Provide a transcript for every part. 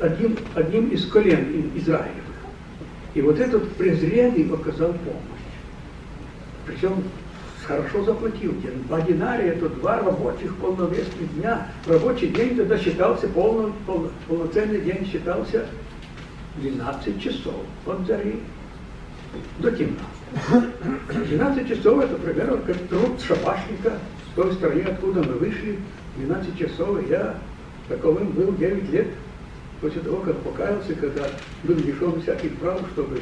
одним, одним из колен Израилевых. И вот этот презренный показал помощь. Причем хорошо заплатил. Два динария это два рабочих полновесных дня. Рабочий день тогда считался, полно, полно, полноценный день считался 12 часов от зари до темна. 12 часов это примерно как труд шабашника с той стороны, откуда мы вышли. 12 часов, я таковым был 9 лет после того, как покаялся, когда был лишен всяких прав, чтобы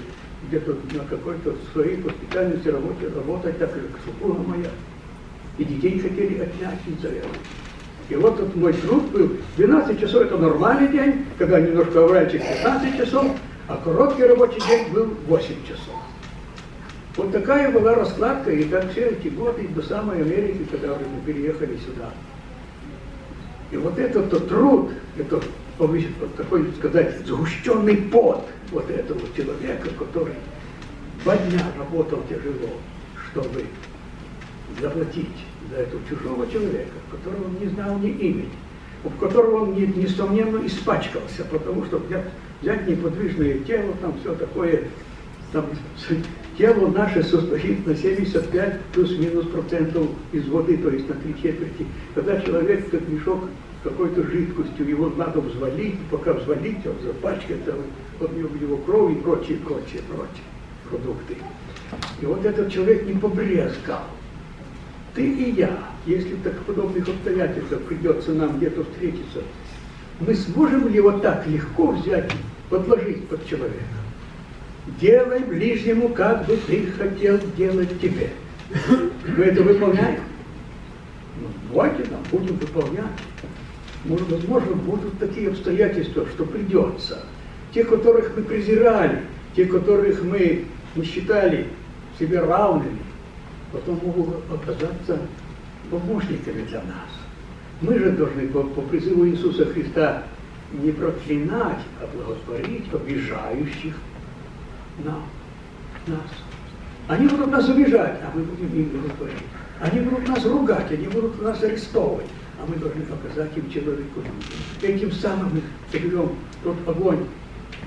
где-то на какой-то своей воспитательной работе работать, так как супруга моя. И детей хотели отнять из-за этого. И вот этот мой труд был 12 часов это нормальный день, когда немножко овральчик 15 часов, а короткий рабочий день был 8 часов. Вот такая была раскладка, и так все эти годы до самой Америки, когда мы переехали сюда. И вот этот -то труд, это вот такой, сказать, сгущенный пот вот этого человека, который два дня работал тяжело, чтобы заплатить за этого чужого человека, которого он не знал ни имени, в которого он, несомненно, испачкался, потому что взять, взять неподвижное тело, там все такое, там тело наше состоит на 75 плюс-минус процентов из воды, то есть на три четверти. Когда человек как мешок какой-то жидкостью, его надо взвалить, пока взвалить, он запачкается, вот в него кровь и прочие, прочие, прочие продукты. И вот этот человек не побрезгал. Ты и я, если так подобных обстоятельствах придется нам где-то встретиться, мы сможем ли вот так легко взять, подложить под человека? Делай ближнему, как бы ты хотел делать тебе. Мы это выполняем? Ну, давайте нам будем выполнять. Может, возможно, будут такие обстоятельства, что придется. Те, которых мы презирали, те, которых мы не считали себе равными, потом могут оказаться помощниками для нас. Мы же должны по, по призыву Иисуса Христа не проклинать, а благотворить обижающих нам, нас. Они будут нас обижать, а мы будем им благотворить. Они будут нас ругать, они будут нас арестовывать а мы должны показать им человеку. Этим самым мы придем тот огонь,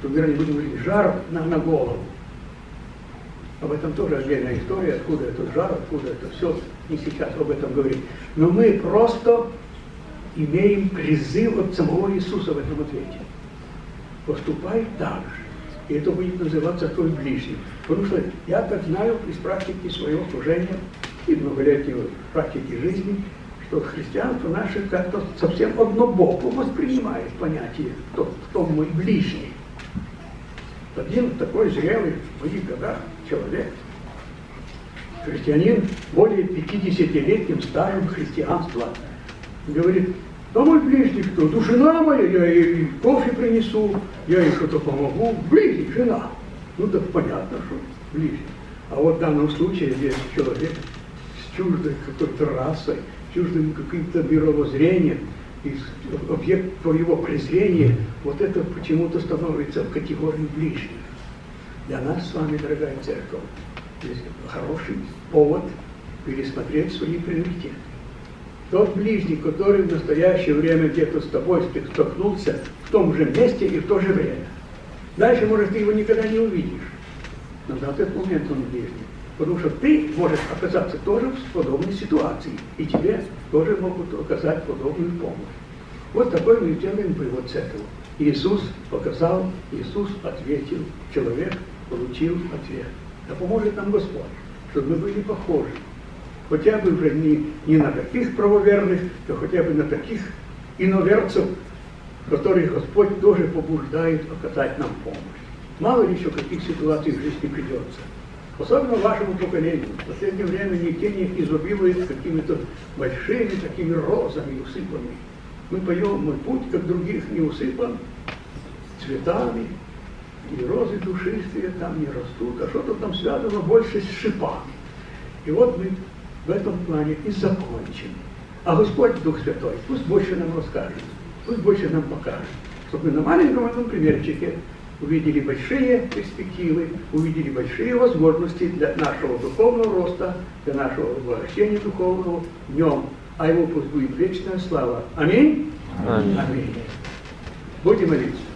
то, вернее, будем говорить, жар на, на голову. Об этом тоже отдельная история, откуда этот жар, откуда это все, не сейчас об этом говорить. Но мы просто имеем призыв от самого Иисуса в этом ответе. Поступай так же. И это будет называться твой ближний. Потому что я так знаю из практики своего служения и многолетней практики жизни, что христианство наше как-то совсем однобоко воспринимает понятие, кто, кто мой ближний. Один такой зрелый в моих годах человек, христианин, более 50-летним стажем христианства, говорит, да мой ближний кто? Ну, жена моя, я ей кофе принесу, я ей что-то помогу. Ближний, жена. Ну, так понятно, что ближний. А вот в данном случае здесь человек с чуждой какой-то расой, чуждым каким-то мировоззрением, и объект твоего презрения, вот это почему-то становится в категории ближних. Для нас с вами, дорогая церковь, есть хороший повод пересмотреть свои приоритеты. Тот ближний, который в настоящее время где-то с тобой столкнулся в том же месте и в то же время. Дальше, может, ты его никогда не увидишь. Но на этот момент он ближний. Потому что ты можешь оказаться тоже в подобной ситуации, и тебе тоже могут оказать подобную помощь. Вот такой мы делаем вывод с этого. Иисус показал, Иисус ответил, человек получил ответ. Да поможет нам Господь, чтобы мы были похожи. Хотя бы уже не, не на таких правоверных, то хотя бы на таких иноверцев, которых Господь тоже побуждает оказать нам помощь. Мало ли еще каких ситуаций в жизни придется. Особенно вашему поколению. В последнее время нигде не изобилует какими-то большими такими розами усыпанными. Мы поем, мой путь, как других, не усыпан цветами, и розы душистые там не растут, а что-то там связано больше с шипами. И вот мы в этом плане и закончим. А Господь, Дух Святой, пусть больше нам расскажет, пусть больше нам покажет, чтобы мы на маленьком этом примерчике увидели большие перспективы, увидели большие возможности для нашего духовного роста, для нашего обогащения духовного в нем. А ему пусть будет вечная слава. Аминь. Аминь. Аминь. Будем молиться.